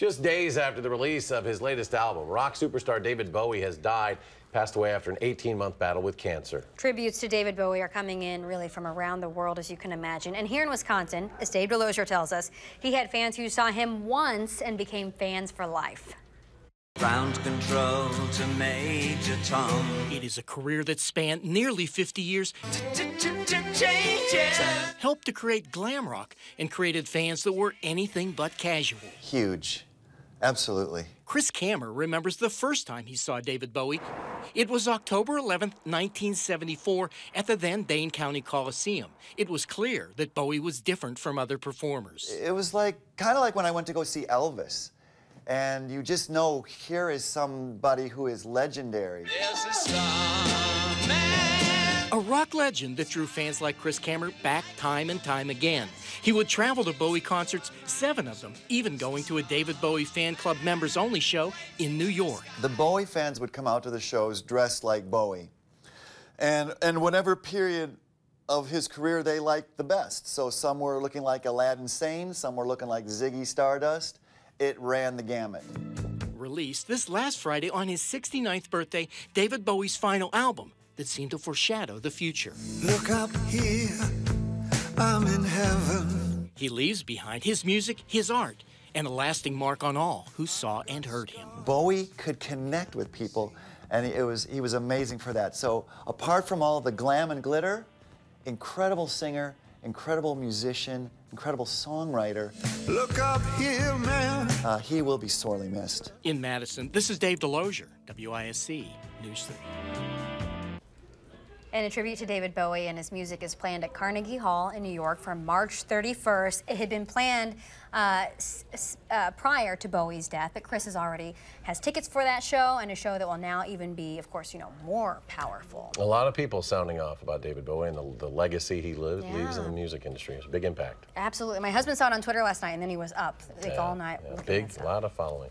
Just days after the release of his latest album, rock superstar David Bowie has died, passed away after an 18-month battle with cancer. Tributes to David Bowie are coming in really from around the world, as you can imagine. And here in Wisconsin, as Dave Delozier tells us, he had fans who saw him once and became fans for life. Ground control to Major Tom. It is a career that spanned nearly 50 years, helped to create glam rock, and created fans that were anything but casual. Huge. Absolutely. Chris Kammer remembers the first time he saw David Bowie. It was October 11, 1974, at the then Dane County Coliseum. It was clear that Bowie was different from other performers. It was like, kind of like when I went to go see Elvis. And you just know here is somebody who is legendary. Rock legend that drew fans like Chris Kammer back time and time again. He would travel to Bowie concerts, seven of them, even going to a David Bowie fan club members only show in New York. The Bowie fans would come out to the shows dressed like Bowie. And, and whatever period of his career they liked the best. So some were looking like Aladdin Sane, some were looking like Ziggy Stardust. It ran the gamut. Released this last Friday on his 69th birthday, David Bowie's final album, that seemed to foreshadow the future. Look up here, I'm in heaven. He leaves behind his music, his art, and a lasting mark on all who saw and heard him. Bowie could connect with people, and it was, he was amazing for that. So apart from all the glam and glitter, incredible singer, incredible musician, incredible songwriter. Look up here, man. Uh, he will be sorely missed. In Madison, this is Dave Delozier, WISC News 3. And a tribute to David Bowie and his music is planned at Carnegie Hall in New York for March 31st. It had been planned uh, uh, prior to Bowie's death, but Chris has already has tickets for that show and a show that will now even be, of course, you know, more powerful. A lot of people sounding off about David Bowie and the, the legacy he lived, yeah. leaves in the music industry. It's a big impact. Absolutely. My husband saw it on Twitter last night, and then he was up like yeah, all night. Yeah. Big, a lot of following.